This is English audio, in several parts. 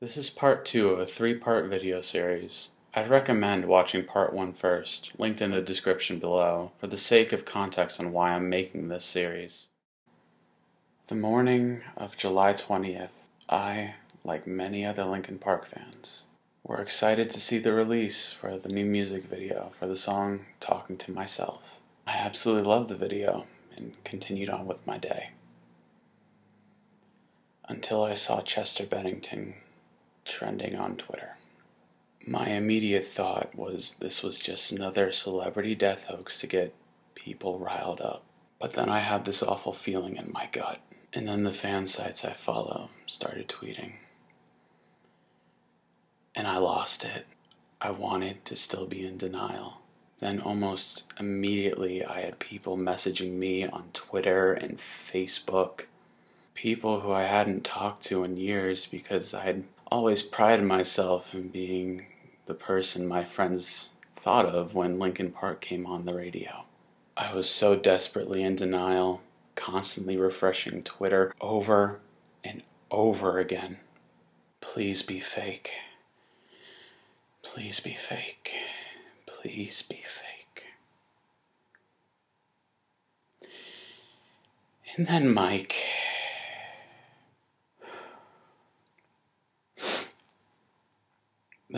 This is part two of a three part video series. I'd recommend watching part one first, linked in the description below, for the sake of context on why I'm making this series. The morning of July 20th, I, like many other Linkin Park fans, were excited to see the release for the new music video for the song Talking to Myself. I absolutely loved the video and continued on with my day. Until I saw Chester Bennington trending on Twitter. My immediate thought was this was just another celebrity death hoax to get people riled up. But then I had this awful feeling in my gut. And then the fan sites I follow started tweeting. And I lost it. I wanted to still be in denial. Then almost immediately I had people messaging me on Twitter and Facebook. People who I hadn't talked to in years because I had always prided myself in being the person my friends thought of when Linkin Park came on the radio. I was so desperately in denial, constantly refreshing Twitter over and over again. Please be fake. Please be fake. Please be fake. And then Mike.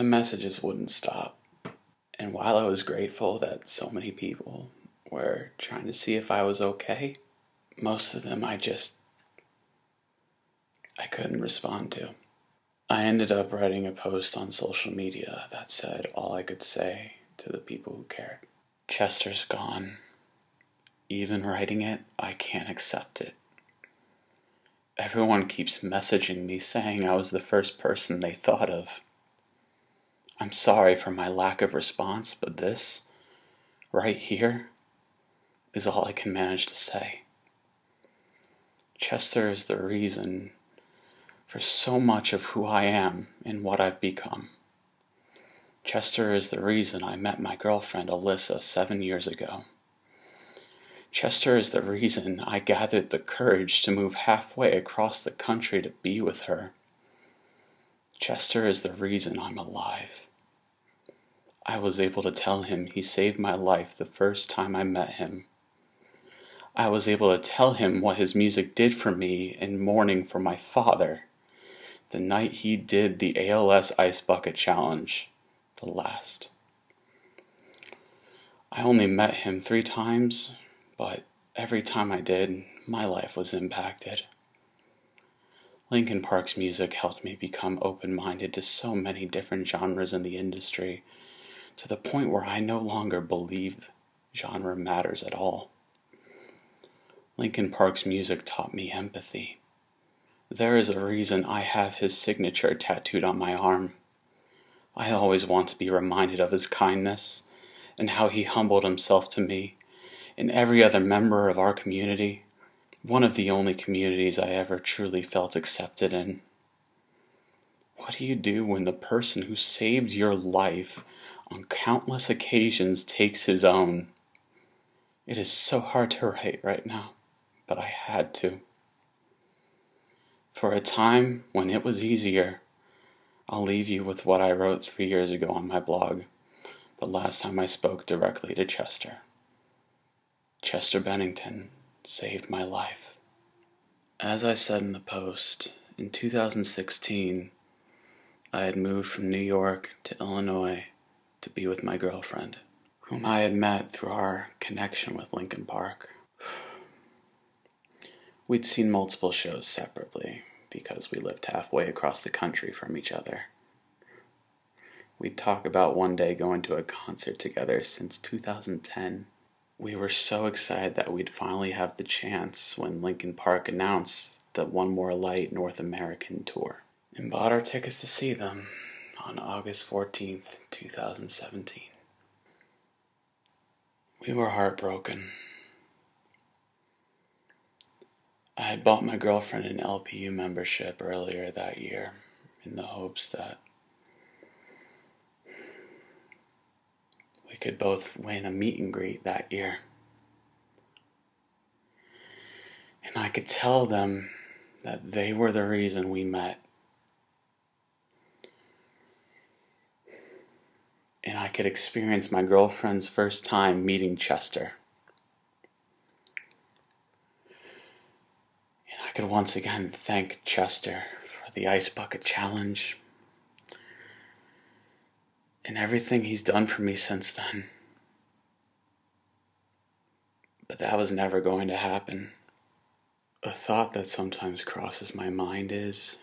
The messages wouldn't stop. And while I was grateful that so many people were trying to see if I was okay, most of them I just I couldn't respond to. I ended up writing a post on social media that said all I could say to the people who cared. Chester's gone. Even writing it, I can't accept it. Everyone keeps messaging me saying I was the first person they thought of. I'm sorry for my lack of response, but this, right here, is all I can manage to say. Chester is the reason for so much of who I am and what I've become. Chester is the reason I met my girlfriend Alyssa seven years ago. Chester is the reason I gathered the courage to move halfway across the country to be with her. Chester is the reason I'm alive. I was able to tell him he saved my life the first time I met him. I was able to tell him what his music did for me in mourning for my father the night he did the ALS Ice Bucket Challenge, the last. I only met him three times, but every time I did, my life was impacted. Linkin Park's music helped me become open minded to so many different genres in the industry to the point where I no longer believe genre matters at all. Linkin Park's music taught me empathy. There is a reason I have his signature tattooed on my arm. I always want to be reminded of his kindness and how he humbled himself to me and every other member of our community, one of the only communities I ever truly felt accepted in. What do you do when the person who saved your life on countless occasions takes his own. It is so hard to write right now, but I had to. For a time when it was easier, I'll leave you with what I wrote three years ago on my blog, the last time I spoke directly to Chester. Chester Bennington saved my life. As I said in the post, in 2016, I had moved from New York to Illinois to be with my girlfriend, whom I had met through our connection with Linkin Park. We'd seen multiple shows separately because we lived halfway across the country from each other. We'd talk about one day going to a concert together since 2010. We were so excited that we'd finally have the chance when Linkin Park announced the One More Light North American tour and bought our tickets to see them on August 14th, 2017. We were heartbroken. I had bought my girlfriend an LPU membership earlier that year in the hopes that we could both win a meet and greet that year. And I could tell them that they were the reason we met and I could experience my girlfriend's first time meeting Chester. And I could once again thank Chester for the Ice Bucket Challenge and everything he's done for me since then. But that was never going to happen. A thought that sometimes crosses my mind is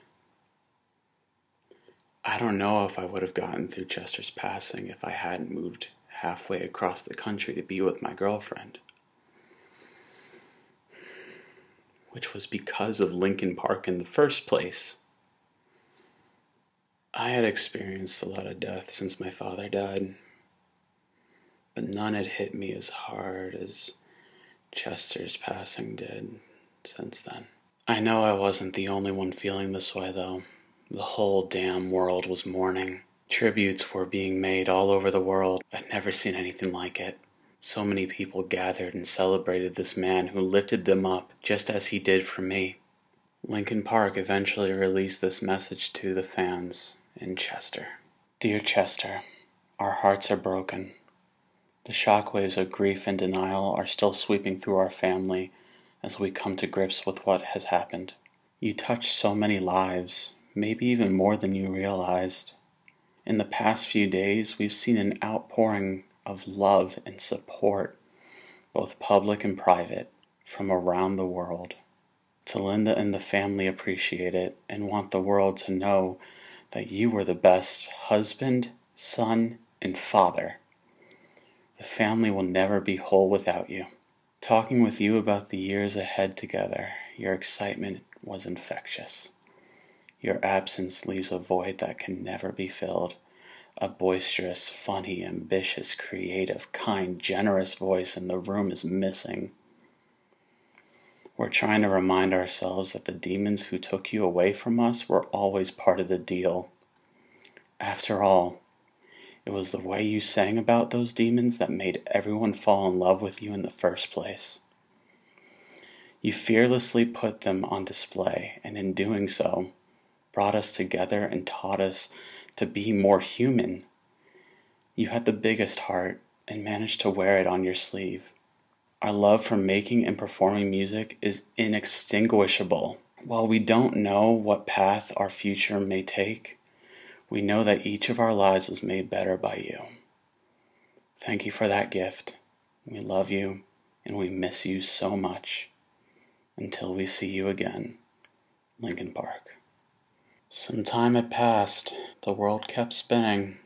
I don't know if I would have gotten through Chester's passing if I hadn't moved halfway across the country to be with my girlfriend. Which was because of Linkin Park in the first place. I had experienced a lot of death since my father died, but none had hit me as hard as Chester's passing did since then. I know I wasn't the only one feeling this way, though. The whole damn world was mourning. Tributes were being made all over the world. I'd never seen anything like it. So many people gathered and celebrated this man who lifted them up just as he did for me. Linkin Park eventually released this message to the fans in Chester. Dear Chester, our hearts are broken. The shockwaves of grief and denial are still sweeping through our family as we come to grips with what has happened. You touched so many lives, maybe even more than you realized. In the past few days, we've seen an outpouring of love and support, both public and private, from around the world. Talinda and the family appreciate it and want the world to know that you were the best husband, son, and father. The family will never be whole without you. Talking with you about the years ahead together, your excitement was infectious. Your absence leaves a void that can never be filled. A boisterous, funny, ambitious, creative, kind, generous voice in the room is missing. We're trying to remind ourselves that the demons who took you away from us were always part of the deal. After all, it was the way you sang about those demons that made everyone fall in love with you in the first place. You fearlessly put them on display, and in doing so, brought us together and taught us to be more human. You had the biggest heart and managed to wear it on your sleeve. Our love for making and performing music is inextinguishable. While we don't know what path our future may take, we know that each of our lives was made better by you. Thank you for that gift. We love you and we miss you so much. Until we see you again, Linkin Park. Some time had passed. The world kept spinning.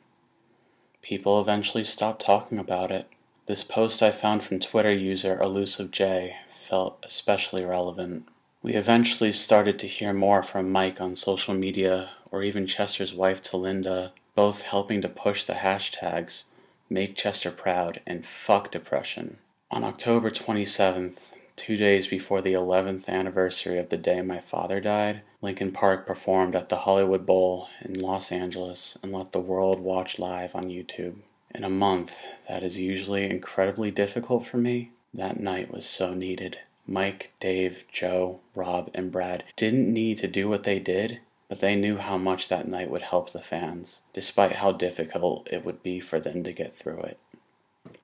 People eventually stopped talking about it. This post I found from Twitter user Elusive J felt especially relevant. We eventually started to hear more from Mike on social media, or even Chester's wife Talinda, both helping to push the hashtags Make Chester Proud and Fuck Depression. On October 27th, two days before the 11th anniversary of the day my father died, Linkin Park performed at the Hollywood Bowl in Los Angeles and let the world watch live on YouTube. In a month that is usually incredibly difficult for me, that night was so needed. Mike, Dave, Joe, Rob, and Brad didn't need to do what they did, but they knew how much that night would help the fans, despite how difficult it would be for them to get through it.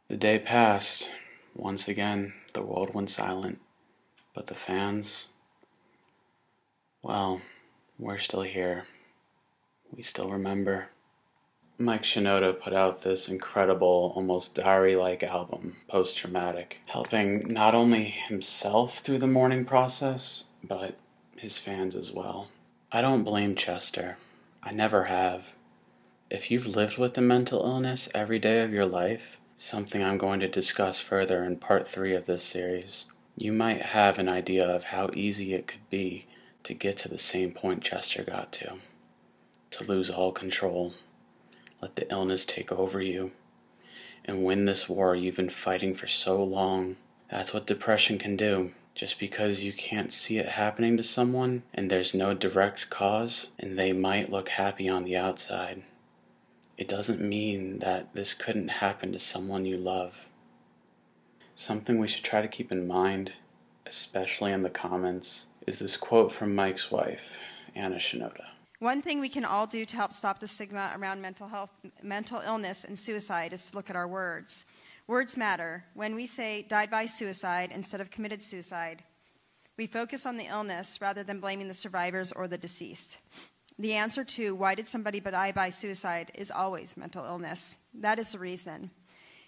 The day passed. Once again, the world went silent. But the fans, well, we're still here. We still remember. Mike Shinoda put out this incredible, almost diary like album, Post Traumatic, helping not only himself through the mourning process, but his fans as well. I don't blame Chester. I never have. If you've lived with a mental illness every day of your life, something I'm going to discuss further in part 3 of this series, you might have an idea of how easy it could be to get to the same point Chester got to. To lose all control let the illness take over you and win this war you've been fighting for so long. That's what depression can do. Just because you can't see it happening to someone and there's no direct cause and they might look happy on the outside, it doesn't mean that this couldn't happen to someone you love. Something we should try to keep in mind, especially in the comments, is this quote from Mike's wife, Anna Shinoda. One thing we can all do to help stop the stigma around mental health, mental illness, and suicide is to look at our words. Words matter. When we say died by suicide instead of committed suicide, we focus on the illness rather than blaming the survivors or the deceased. The answer to why did somebody but die by suicide is always mental illness. That is the reason.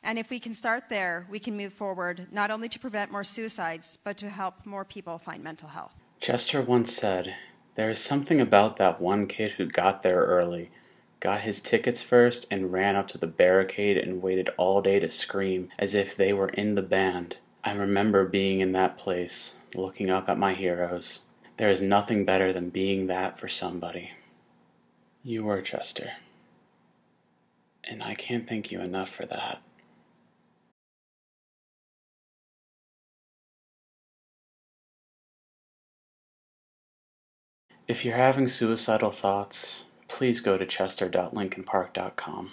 And if we can start there, we can move forward not only to prevent more suicides, but to help more people find mental health. Chester once said, There is something about that one kid who got there early, got his tickets first, and ran up to the barricade and waited all day to scream as if they were in the band. I remember being in that place, looking up at my heroes. There is nothing better than being that for somebody. You were Chester. And I can't thank you enough for that. If you're having suicidal thoughts, please go to chester.linkinpark.com.